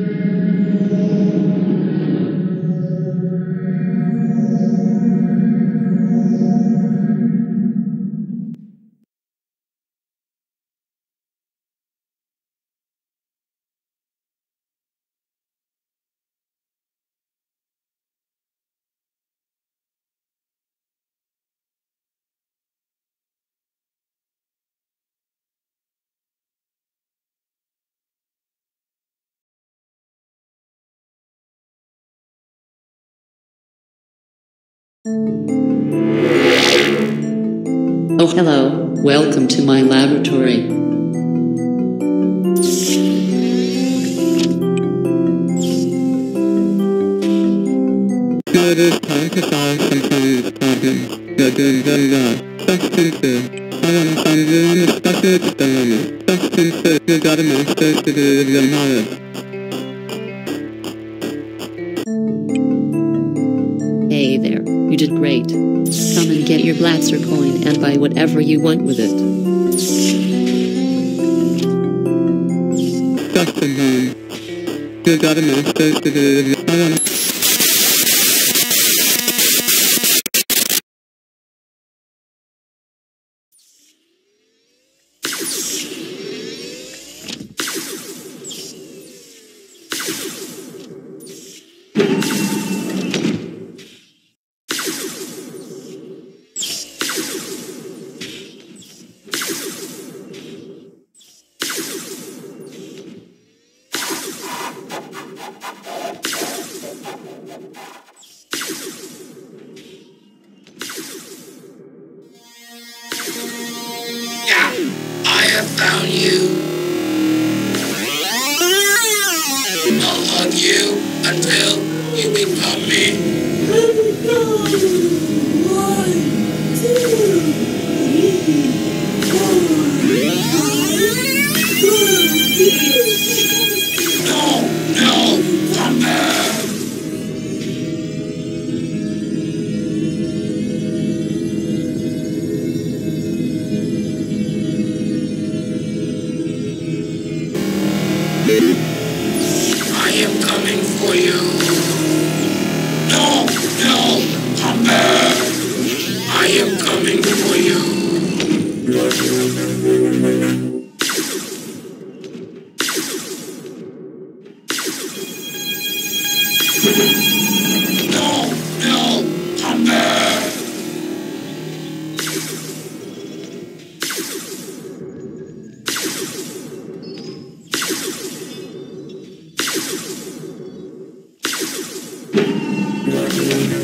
Thank you. Oh, hello. Welcome to my laboratory. You did great. Come and get your Glatzer coin and buy whatever you want with it. Is automatic to the have found you. I'll hug you until you become me. you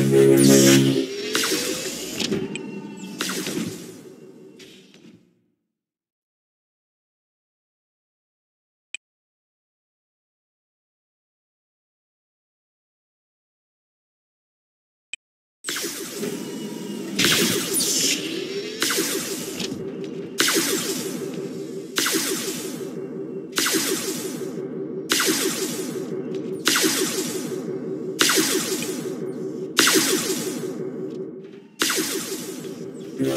Yeah,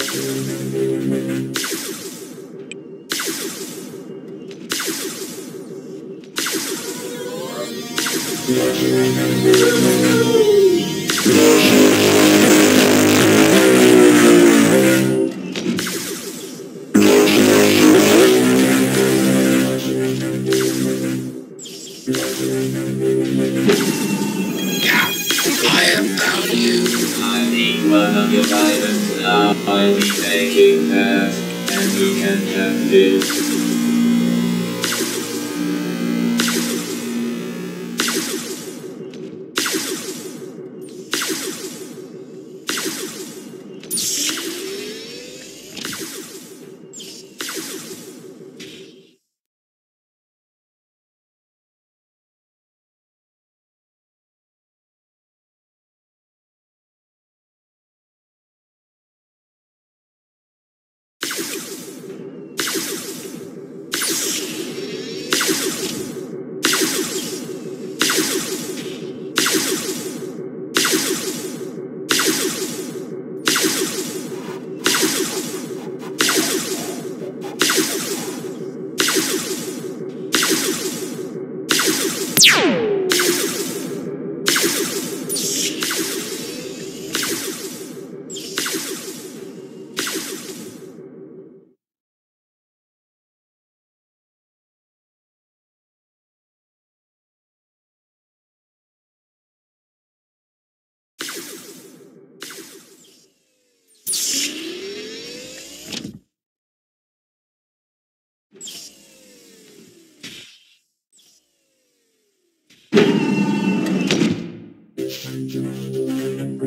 I have found you. I need one of your items now. I'll be taking and you can have this.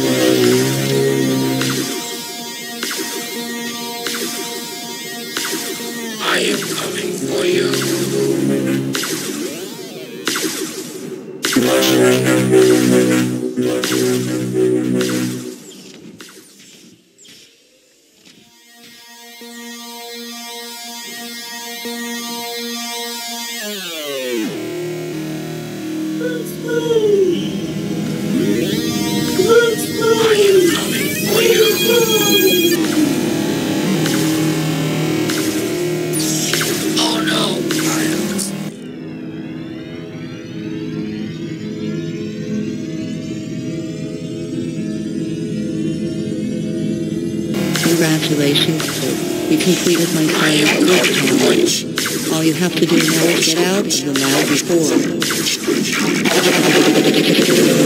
I Congratulations, sir. You completed my challenge to time. quit. All you have to do now is get out of the lab before.